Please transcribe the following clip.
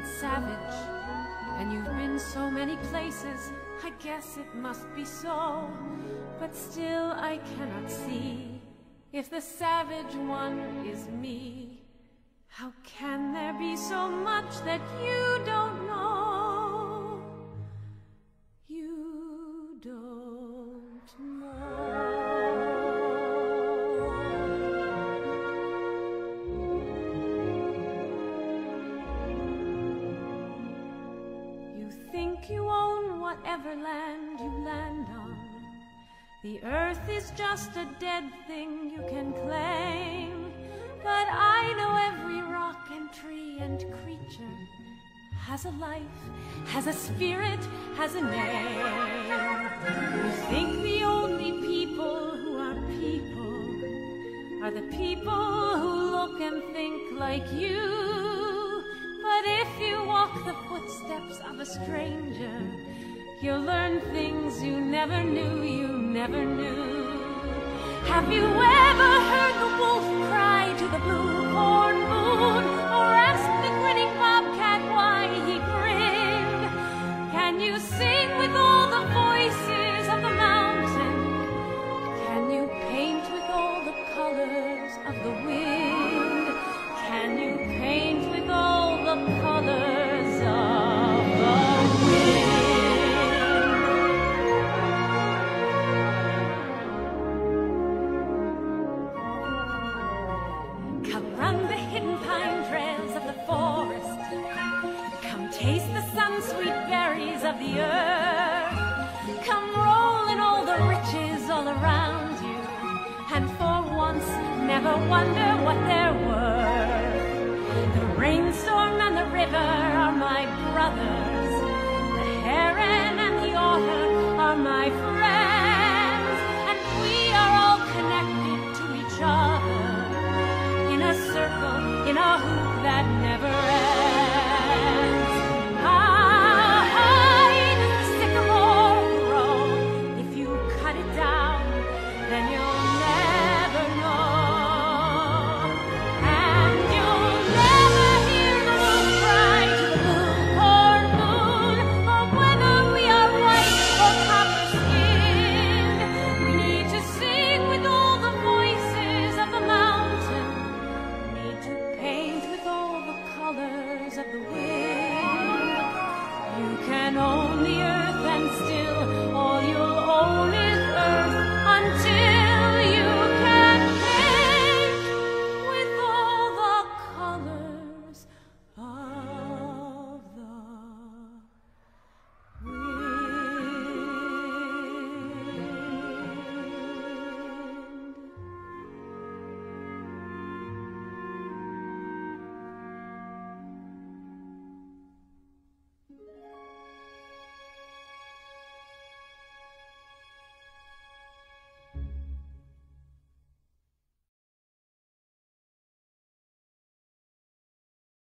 and savage. And you've been so many places, I guess it must be so. But still I cannot see if the savage one is me. How can there be so much that you don't know? You think you own whatever land you land on. The earth is just a dead thing you can claim. But I know every rock and tree and creature has a life, has a spirit, has a name. You think the only people who are people are the people who look and think like you. A stranger, you'll learn things you never knew, you never knew. Have you ever heard the wolf cry to the blue corn moon, of the earth. Come roll in all the riches all around you. And for once, never wonder what they're worth. The rainstorm and the river on the earth and still